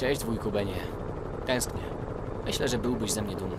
Cześć, wujku Benie. Tęsknię. Myślę, że byłbyś ze mnie dumny.